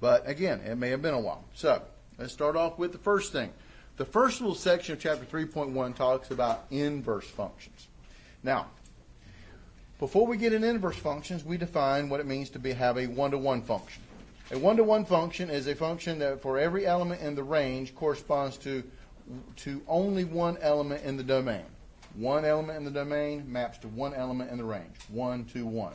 But again, it may have been a while. So let's start off with the first thing. The first little section of chapter 3.1 talks about inverse functions. Now, before we get into inverse functions, we define what it means to be, have a one-to-one function. A one-to-one function is a function that for every element in the range corresponds to, to only one element in the domain. One element in the domain maps to one element in the range. One to one.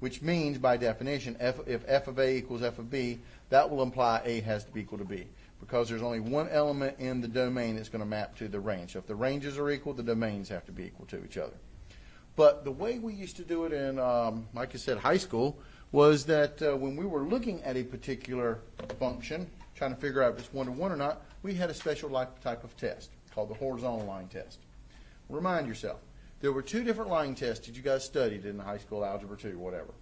Which means, by definition, f, if f of a equals f of b, that will imply a has to be equal to b. Because there's only one element in the domain that's going to map to the range. So if the ranges are equal, the domains have to be equal to each other. But the way we used to do it in, um, like I said, high school, was that uh, when we were looking at a particular function, trying to figure out if it's one to one or not, we had a special type of test called the horizontal line test. Remind yourself, there were two different line tests that you guys studied in high school algebra 2, whatever.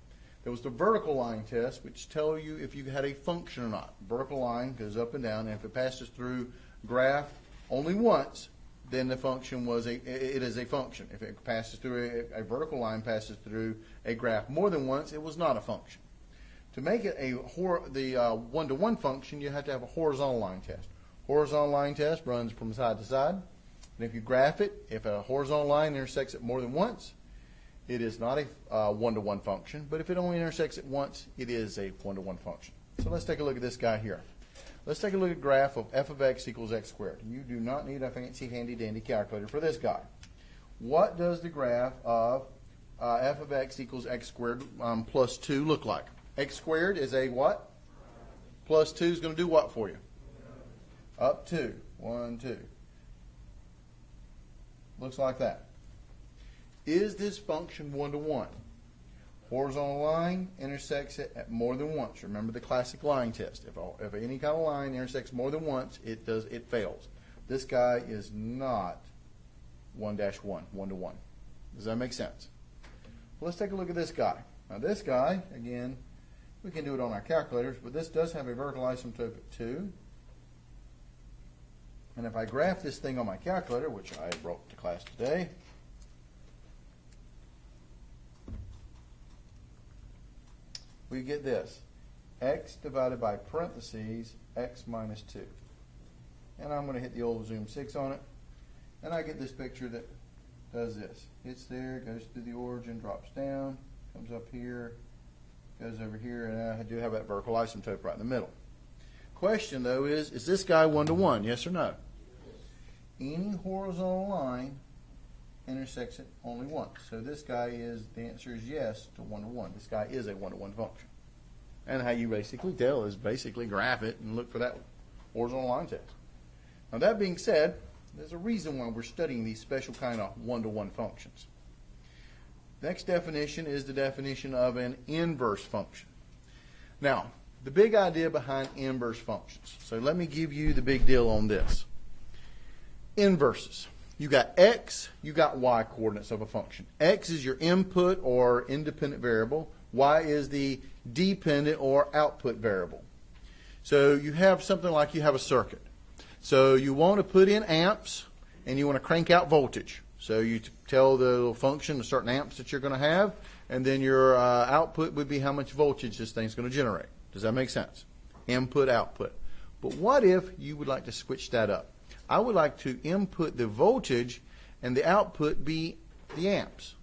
There was the vertical line test, which tell you if you had a function or not. Vertical line goes up and down, and if it passes through graph only once, then the function was a it is a function. If it passes through a, a vertical line passes through a graph more than once, it was not a function. To make it a hor, the uh, one-to-one function, you have to have a horizontal line test. Horizontal line test runs from side to side. And if you graph it, if a horizontal line intersects it more than once, it is not a uh, one-to-one function. But if it only intersects it once, it is a one-to-one function. So let's take a look at this guy here. Let's take a look at graph of f of x equals x squared. You do not need a fancy handy dandy calculator for this guy. What does the graph of uh, f of x equals x squared um, plus 2 look like? x squared is a what? Plus 2 is going to do what for you? Up 2. 1, 2. Looks like that. Is this function one to one? Horizontal line intersects it at more than once. Remember the classic line test. If, all, if any kind of line intersects more than once, it does it fails. This guy is not one dash one, one to one. Does that make sense? Well, let's take a look at this guy. Now this guy, again, we can do it on our calculators, but this does have a vertical asymptote at 2. And if I graph this thing on my calculator, which I brought to class today, we get this. x divided by parentheses, x minus 2. And I'm going to hit the old zoom 6 on it. And I get this picture that does this. It's there, goes through the origin, drops down, comes up here, goes over here, and I do have that vertical asymptote right in the middle. Question, though, is, is this guy one-to-one, yes or no? any horizontal line intersects it only once. So this guy is, the answer is yes to one to one. This guy is a one to one function. And how you basically tell is basically graph it and look for that horizontal line test. Now that being said, there's a reason why we're studying these special kind of one to one functions. Next definition is the definition of an inverse function. Now, the big idea behind inverse functions. So let me give you the big deal on this inverses. You got x, you got y coordinates of a function. x is your input or independent variable. y is the dependent or output variable. So you have something like you have a circuit. So you want to put in amps and you want to crank out voltage. So you tell the little function the certain amps that you're going to have, and then your uh, output would be how much voltage this thing's going to generate. Does that make sense? Input, output. But what if you would like to switch that up? I would like to input the voltage and the output be the amps.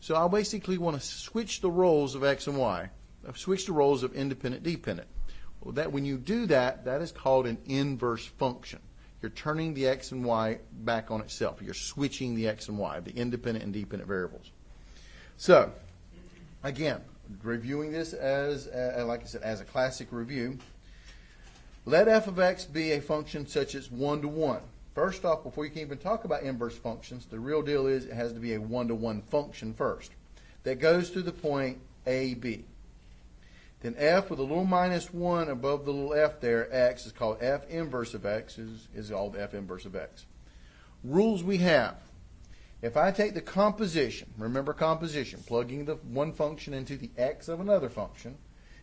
So I basically want to switch the roles of X and Y, switch the roles of independent, dependent. Well, that when you do that, that is called an inverse function. You're turning the X and Y back on itself. You're switching the X and Y, the independent and dependent variables. So, again, reviewing this as, uh, like I said, as a classic review, let f of x be a function such as 1 to 1. First off, before you can even talk about inverse functions, the real deal is it has to be a 1 to 1 function first that goes to the point a, b. Then f with a little minus 1 above the little f there, x, is called f inverse of x, is, is called f inverse of x. Rules we have. If I take the composition, remember composition, plugging the one function into the x of another function,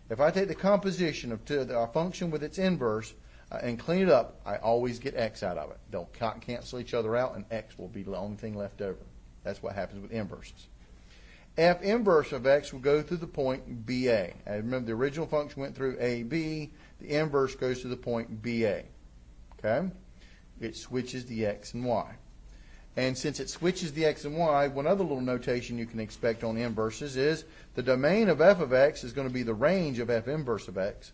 if I take the composition of a function with its inverse uh, and clean it up, I always get x out of it. Don't cancel each other out, and x will be the only thing left over. That's what happens with inverses. f inverse of x will go through the point BA. And remember, the original function went through AB. The inverse goes to the point BA. Okay? It switches the x and y. And since it switches the x and y, one other little notation you can expect on inverses is the domain of f of x is going to be the range of f inverse of x.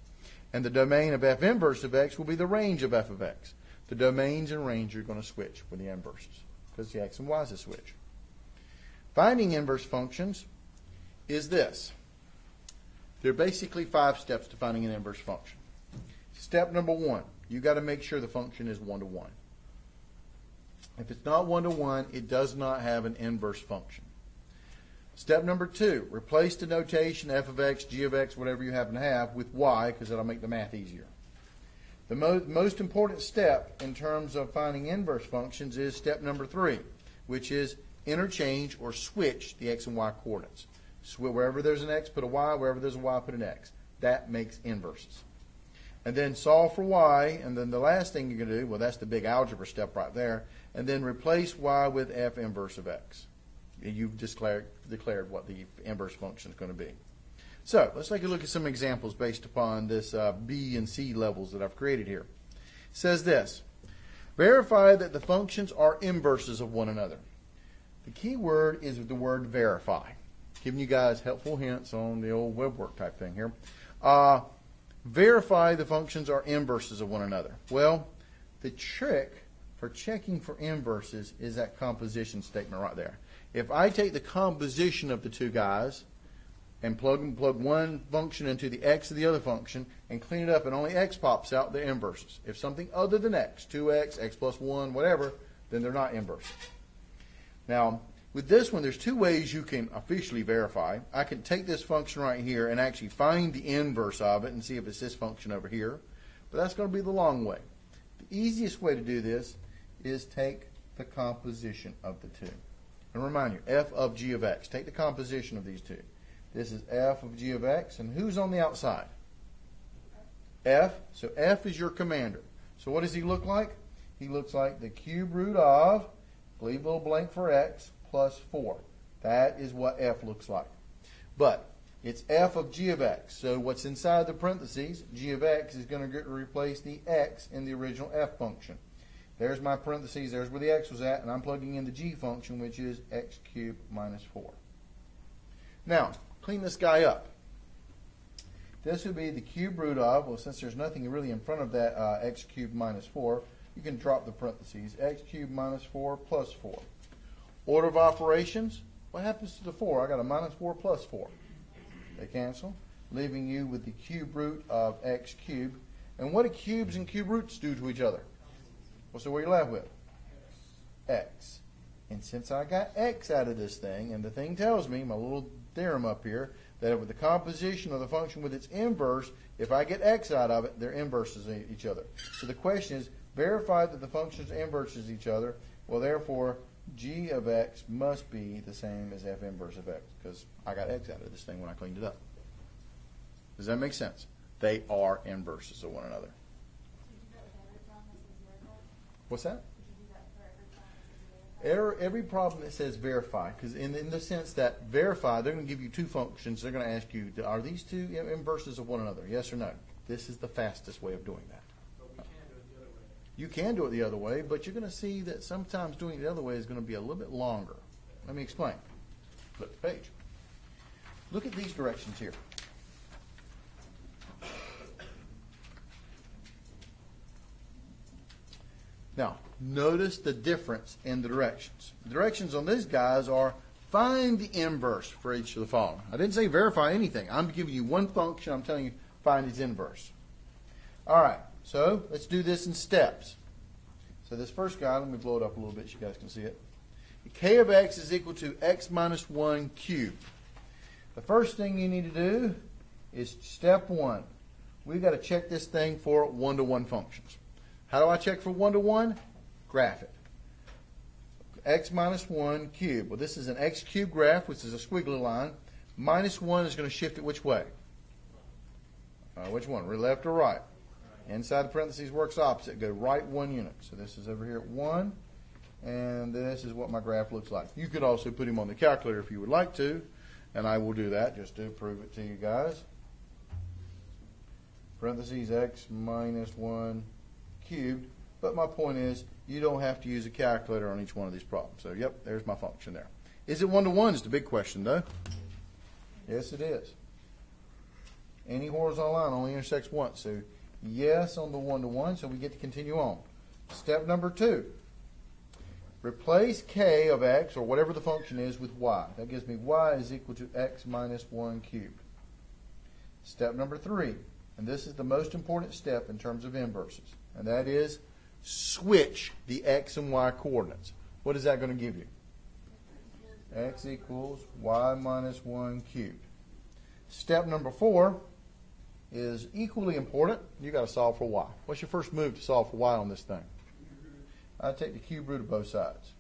And the domain of f inverse of x will be the range of f of x. The domains and range are going to switch with the inverses because the x and y is a switch. Finding inverse functions is this. There are basically five steps to finding an inverse function. Step number one, you got to make sure the function is one to one. If it's not one to one, it does not have an inverse function. Step number two, replace the notation f of x, g of x, whatever you happen to have, with y, because that'll make the math easier. The mo most important step in terms of finding inverse functions is step number three, which is interchange or switch the x and y coordinates. So wherever there's an x, put a y. Wherever there's a y, put an x. That makes inverses. And then solve for y, and then the last thing you're going to do, well, that's the big algebra step right there, and then replace y with f inverse of x. You've declared, declared what the inverse function is going to be. So let's take a look at some examples based upon this uh, B and C levels that I've created here. It says this, verify that the functions are inverses of one another. The key word is the word verify. Giving you guys helpful hints on the old WeBWorK type thing here. Uh, verify the functions are inverses of one another. Well, the trick for checking for inverses is that composition statement right there. If I take the composition of the two guys and plug plug one function into the x of the other function and clean it up and only x pops out, they're inverses. If something other than x, 2x, x plus 1, whatever, then they're not inverses. Now, with this one, there's two ways you can officially verify. I can take this function right here and actually find the inverse of it and see if it's this function over here. But that's going to be the long way. The easiest way to do this is take the composition of the two. And remind you, f of g of x. Take the composition of these two. This is f of g of x, and who's on the outside? f. So f is your commander. So what does he look like? He looks like the cube root of, leave a little blank for x, plus 4. That is what f looks like. But it's f of g of x. So what's inside the parentheses, g of x, is going to replace the x in the original f function. There's my parentheses, there's where the x was at, and I'm plugging in the g function, which is x cubed minus 4. Now, clean this guy up. This would be the cube root of, well, since there's nothing really in front of that uh, x cubed minus 4, you can drop the parentheses, x cubed minus 4 plus 4. Order of operations, what happens to the 4? I got a minus 4 plus 4. They cancel, leaving you with the cube root of x cubed. And what do cubes and cube roots do to each other? What's the word you're left with? X. And since I got X out of this thing, and the thing tells me, my little theorem up here, that with the composition of the function with its inverse, if I get X out of it, they're inverses of each other. So the question is, verify that the functions inverses each other. Well, therefore, g of x must be the same as f inverse of x, because I got x out of this thing when I cleaned it up. Does that make sense? They are inverses of one another. What's that? Every, every problem that says verify, because in, in the sense that verify, they're going to give you two functions. They're going to ask you, are these two inverses of one another? Yes or no? This is the fastest way of doing that. You can do it the other way, but you're going to see that sometimes doing it the other way is going to be a little bit longer. Let me explain. Flip the page. Look at these directions here. Now, notice the difference in the directions. The directions on these guys are find the inverse for each of the following. I didn't say verify anything. I'm giving you one function. I'm telling you find its inverse. All right, so let's do this in steps. So this first guy, let me blow it up a little bit so you guys can see it. k of x is equal to x minus 1 cubed. The first thing you need to do is step one. We've got to check this thing for one-to-one functions. How do I check for one-to-one? Graph it. x minus 1 cubed. Well, this is an x cubed graph, which is a squiggly line. Minus 1 is going to shift it which way? Uh, which one? Left or right? Inside the parentheses works opposite. Go right one unit. So this is over here at 1. And this is what my graph looks like. You could also put him on the calculator if you would like to. And I will do that just to prove it to you guys. Parentheses x minus 1 cubed. But my point is, you don't have to use a calculator on each one of these problems. So, yep, there's my function there. Is it one to one? Is the big question, though. Yes, it is. Any horizontal line only intersects once. So, yes on the one to one. So we get to continue on. Step number two. Replace k of x, or whatever the function is, with y. That gives me y is equal to x minus 1 cubed. Step number three, and this is the most important step in terms of inverses, and that is switch the x and y coordinates. What is that going to give you? x equals y minus 1 cubed. Step number four is equally important. You got to solve for y. What's your first move to solve for y on this thing? I take the cube root of both sides.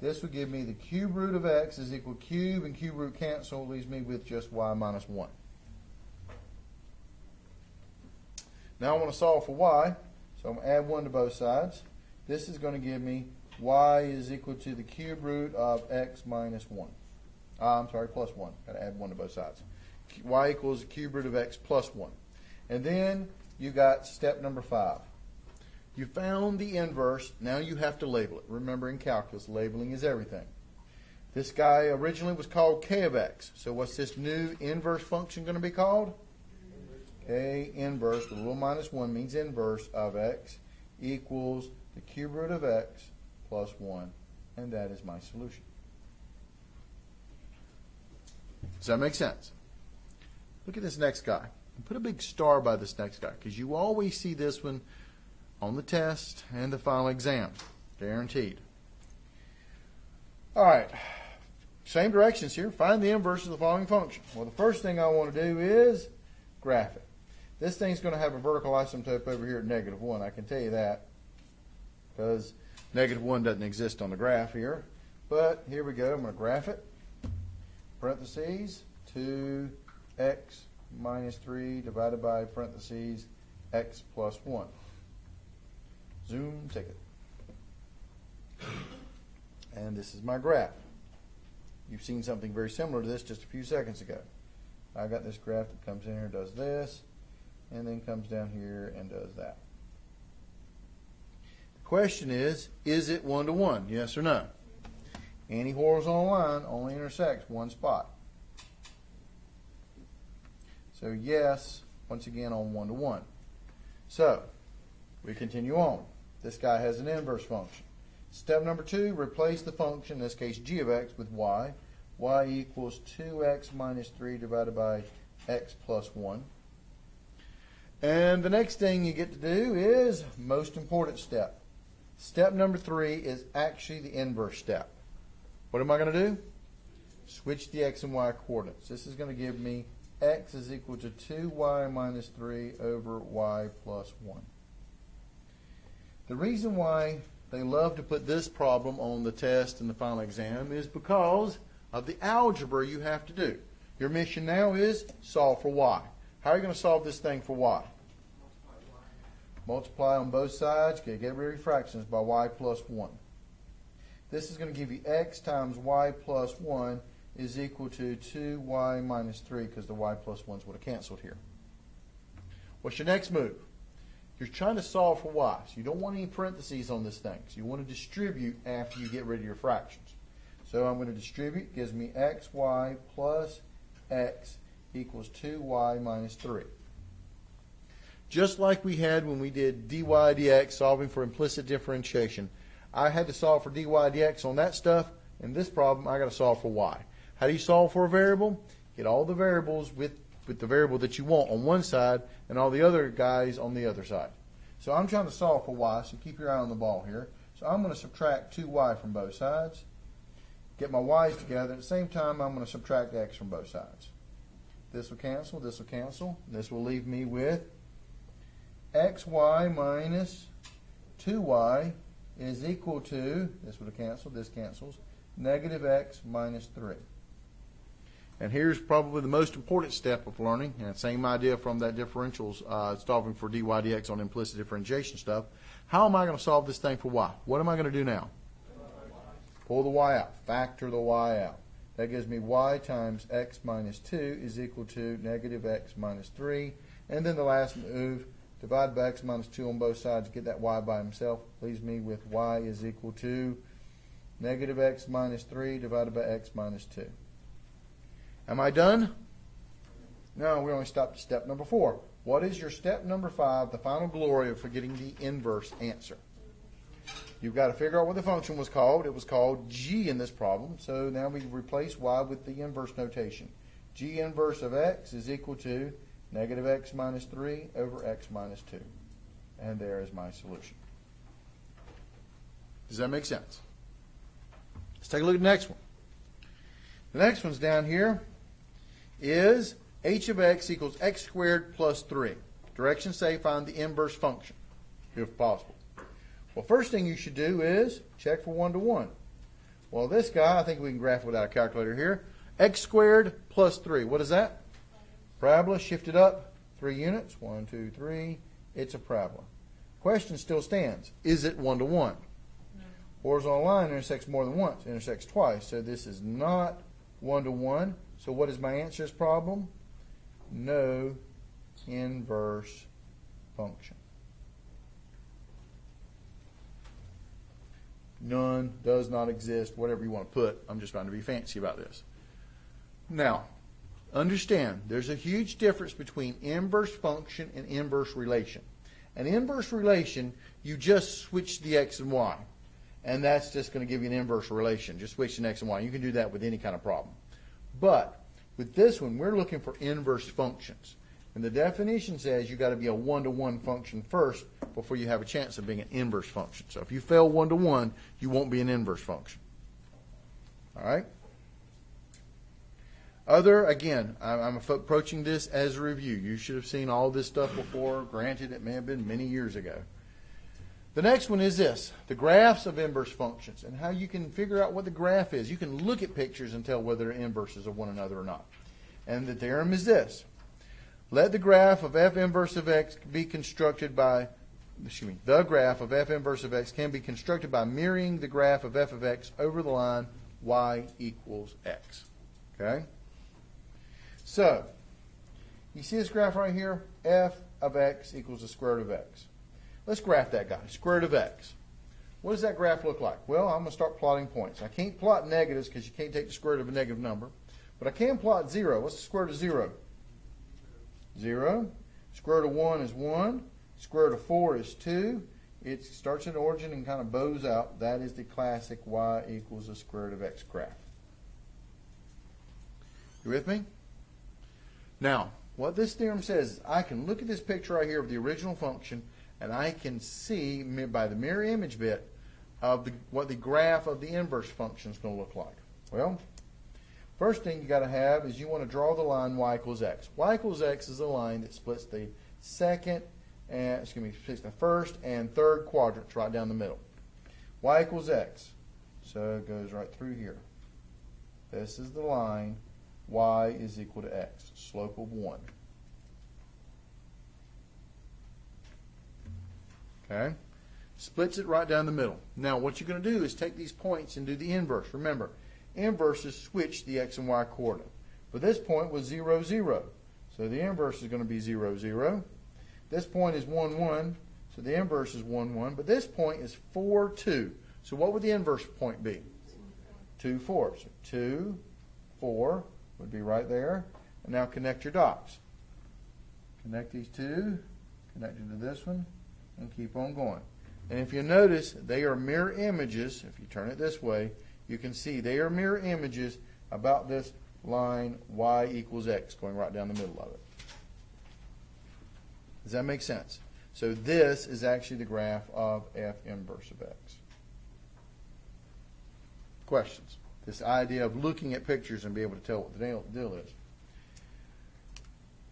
This would give me the cube root of x is equal to cube and cube root cancel leaves me with just y minus 1. Now I want to solve for y, so I'm going to add 1 to both sides. This is going to give me y is equal to the cube root of x minus 1. Uh, I'm sorry, plus 1. Got to add 1 to both sides. y equals the cube root of x plus 1. And then you got step number 5. You found the inverse. Now you have to label it. Remember in calculus, labeling is everything. This guy originally was called k of x. So what's this new inverse function going to be called? K inverse, the rule minus 1 means inverse of x, equals the cube root of x plus 1. And that is my solution. Does that make sense? Look at this next guy. Put a big star by this next guy because you always see this one on the test and the final exam. Guaranteed. All right. Same directions here. Find the inverse of the following function. Well, the first thing I want to do is graph it. This thing's going to have a vertical asymptote over here at negative 1. I can tell you that because negative 1 doesn't exist on the graph here. But here we go. I'm going to graph it. Parentheses 2x minus 3 divided by parentheses x plus 1. Zoom ticket. And this is my graph. You've seen something very similar to this just a few seconds ago. I've got this graph that comes in here, and does this, and then comes down here and does that. The question is, is it one to one? Yes or no? Any horizontal line only intersects one spot. So yes, once again on one to one. So we continue on. This guy has an inverse function. Step number two, replace the function, in this case g of x, with y. y equals 2x minus 3 divided by x plus 1. And the next thing you get to do is most important step. Step number three is actually the inverse step. What am I going to do? Switch the x and y coordinates. This is going to give me x is equal to 2y minus 3 over y plus 1. The reason why they love to put this problem on the test and the final exam is because of the algebra you have to do. Your mission now is solve for y. How are you going to solve this thing for y? Multiply on both sides, get, of fractions by y plus 1. This is going to give you x times y plus 1 is equal to 2y minus 3 because the y plus 1s would have canceled here. What's your next move? You're trying to solve for y, so you don't want any parentheses on this thing. So you want to distribute after you get rid of your fractions. So I'm going to distribute, gives me xy plus x equals 2y minus 3. Just like we had when we did dy dx, solving for implicit differentiation, I had to solve for dy dx on that stuff. In this problem, I got to solve for y. How do you solve for a variable? Get all the variables with with the variable that you want on one side and all the other guys on the other side. So I'm trying to solve for y, so keep your eye on the ball here. So I'm going to subtract 2y from both sides, get my y's together. At the same time, I'm going to subtract x from both sides. This will cancel, this will cancel. This will leave me with xy minus 2y is equal to, this would have canceled, this cancels, negative x minus 3. And here's probably the most important step of learning, and same idea from that differentials, uh, solving for dy dx on implicit differentiation stuff. How am I going to solve this thing for y? What am I going to do now? Pull the y out. Factor the y out. That gives me y times x minus 2 is equal to negative x minus 3. And then the last move, divide by x minus 2 on both sides, get that y by himself. Leaves me with y is equal to negative x minus 3 divided by x minus 2. Am I done? No, we only stopped at step number 4. What is your step number 5, the final glory of forgetting the inverse answer? You've got to figure out what the function was called. It was called g in this problem. So now we replace y with the inverse notation. g inverse of x is equal to negative x minus 3 over x minus 2. And there is my solution. Does that make sense? Let's take a look at the next one. The next one's down here is h of x equals x squared plus 3. Directions say find the inverse function, if possible. Well, first thing you should do is check for one-to-one. Well, this guy, I think we can graph without a calculator here. x squared plus 3. What is that? Parabola shifted up 3 units. One, two, three. It's a parabola. Question still stands. Is it one-to-one? Horizontal line intersects more than once, intersects twice. So this is not one-to-one. So what is my answer to this problem? No inverse function. none, does not exist, whatever you want to put. I'm just trying to be fancy about this. Now, understand there's a huge difference between inverse function and inverse relation. An inverse relation, you just switch the x and y. And that's just going to give you an inverse relation. Just switch the x and y. You can do that with any kind of problem. But with this one, we're looking for inverse functions. And the definition says you've got to be a one-to-one function first before you have a chance of being an inverse function. So if you fail one-to-one, you won't be an inverse function. All right? Other, again, I'm approaching this as a review. You should have seen all this stuff before. Granted, it may have been many years ago. The next one is this the graphs of inverse functions and how you can figure out what the graph is. You can look at pictures and tell whether they're inverses of one another or not. And the theorem is this let the graph of f inverse of x be constructed by, excuse me, the graph of f inverse of x can be constructed by mirroring the graph of f of x over the line y equals x. Okay? So, you see this graph right here? f of x equals the square root of x. Let's graph that guy, square root of x. What does that graph look like? Well, I'm going to start plotting points. I can't plot negatives because you can't take the square root of a negative number. But I can plot 0. What's the square root of 0? 0. Square root of 1 is 1. Square root of 4 is 2. It starts at origin and kind of bows out. That is the classic y equals the square root of x graph. You with me? Now, what this theorem says is I can look at this picture right here of the original function and I can see by the mirror image bit of the, what the graph of the inverse function is going to look like. Well, First thing you got to have is you want to draw the line y equals x. y equals x is a line that splits the second and excuse me, splits the first and third quadrants right down the middle. y equals x. So it goes right through here. This is the line. Y is equal to x. Slope of 1. Okay? Splits it right down the middle. Now what you're going to do is take these points and do the inverse. Remember, inverses switch the x and y coordinate. But this point was 0, 0. So the inverse is going to be 0, 0. This point is 1, 1. So the inverse is 1, 1. But this point is 4, 2. So what would the inverse point be? 2, 4. So 2, 4 would be right there. And now connect your dots. Connect these two, connect it to this one, and keep on going. And if you notice, they are mirror images. If you turn it this way, you can see they are mirror images about this line y equals x going right down the middle of it. Does that make sense? So this is actually the graph of f inverse of x. Questions? This idea of looking at pictures and be able to tell what the deal is.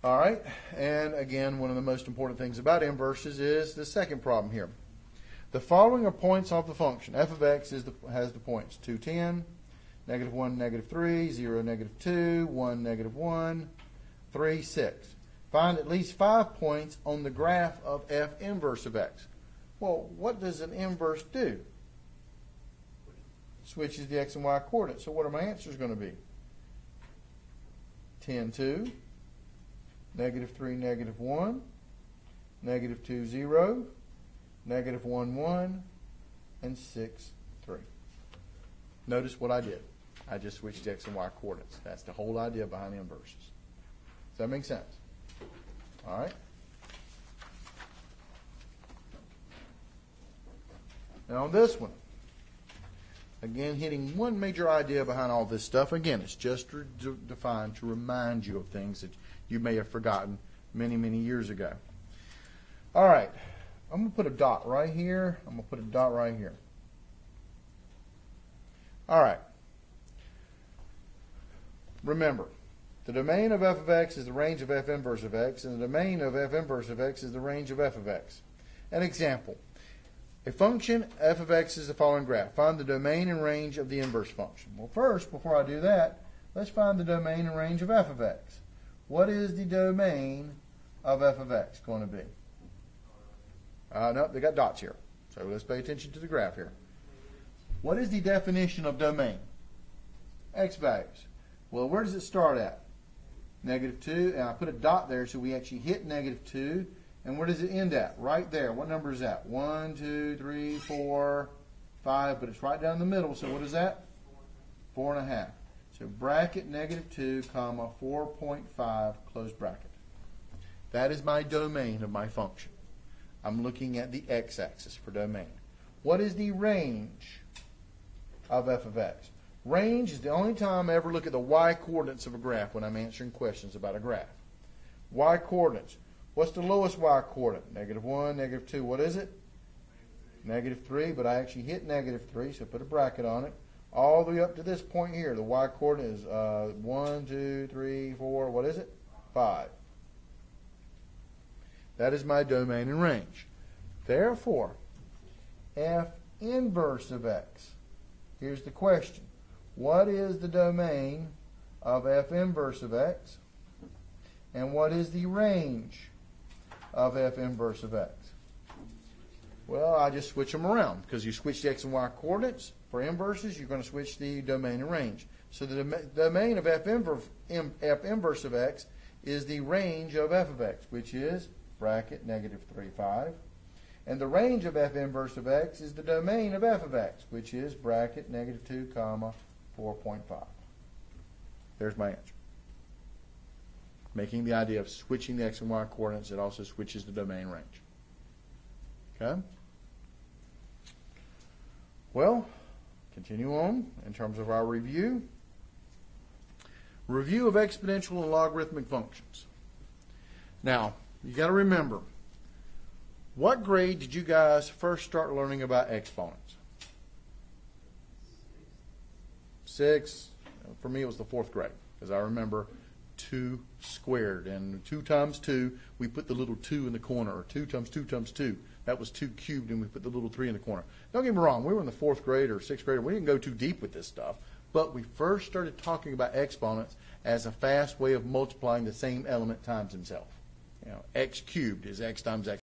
All right, and again, one of the most important things about inverses is the second problem here. The following are points of the function. f of x is the, has the points 2, 10, negative 1, negative 3, 0, negative 2, 1, negative 1, 3, 6. Find at least five points on the graph of f inverse of x. Well, what does an inverse do? Switches the x and y coordinates. So what are my answers going to be? 10, 2, negative 3, negative 1, negative 2, 0, negative 1, 1, and 6, 3. Notice what I did. I just switched x and y coordinates. That's the whole idea behind the inverses. Does that make sense? All right. Now on this one, again, hitting one major idea behind all this stuff. Again, it's just to de- defined to remind you of things that you may have forgotten many, many years ago. All right, I'm going to put a dot right here. I'm going to put a dot right here. All right. Remember, the domain of f of x is the range of f inverse of x, and the domain of f inverse of x is the range of f of x. An example. A function f of x is the following graph. Find the domain and range of the inverse function. Well, first, before I do that, let's find the domain and range of f of x. What is the domain of f of x going to be? Uh, no, they got dots here. So let's pay attention to the graph here. What is the definition of domain? X values. Well, where does it start at? Negative 2, and I put a dot there so we actually hit negative 2. And where does it end at? Right there. What number is that? 1, 2, 3, 4, 5, but it's right down the middle. So what is that? 4.5. So bracket negative 2, comma 4.5, close bracket. That is my domain of my function. I'm looking at the x-axis for domain. What is the range of f of x? Range is the only time I ever look at the y-coordinates of a graph when I'm answering questions about a graph. Y-coordinates. What's the lowest y-coordinate? Negative 1, negative 2. What is it? Negative 3, but I actually hit negative 3, so put a bracket on it. All the way up to this point here, the y-coordinate is uh, 1, 2, 3, 4, what is it? 5. That is my domain and range. Therefore, f inverse of x. Here's the question. What is the domain of f inverse of x? And what is the range of f inverse of x? Well, I just switch them around because you switch the x and y coordinates. For inverses, you're going to switch the domain and range. So the dom- domain of f inverse, f inverse of x is the range of f of x, which is bracket negative 3, 5. And the range of f inverse of x is the domain of f of x, which is bracket negative 2, comma 4.5. There's my answer. Making the idea of switching the x and y coordinates, it also switches the domain range. Okay? Well, continue on in terms of our review. Review of exponential and logarithmic functions. Now, you got to remember, what grade did you guys first start learning about exponents? Six. For me, it was the fourth grade, because I remember two squared, and two times two, we put the little two in the corner, or two times two times two. That was two cubed, and we put the little three in the corner. Don't get me wrong, we were in the fourth grade or sixth grade. We didn't go too deep with this stuff, but we first started talking about exponents as a fast way of multiplying the same element times himself. You know, x cubed is x times x